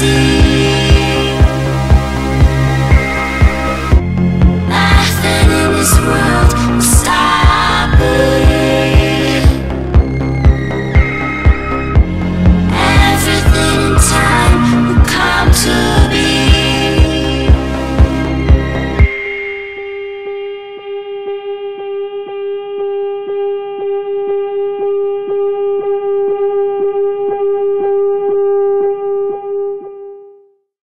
see